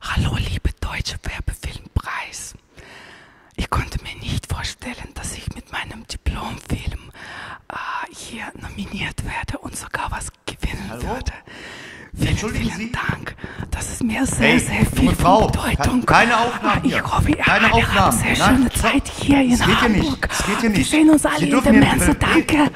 Hallo, liebe Deutsche Werbefilmpreis. Ich konnte mir nicht vorstellen, dass ich mit meinem Diplomfilm äh, hier nominiert werde und sogar was gewinnen Hallo? würde. Vielen, Entschuldigen vielen Sie? Dank. Das ist mir sehr, Hey, sehr viel Frau, Bedeutung. keine Aufnahmen Ich hoffe, ihr Keine Aufnahmen. sehr ne? schöne Nein, Zeit hier in Das hier nicht. Hamburg. Geht hier Wir sehen uns Sie alle in der hier- Mensa. Danke.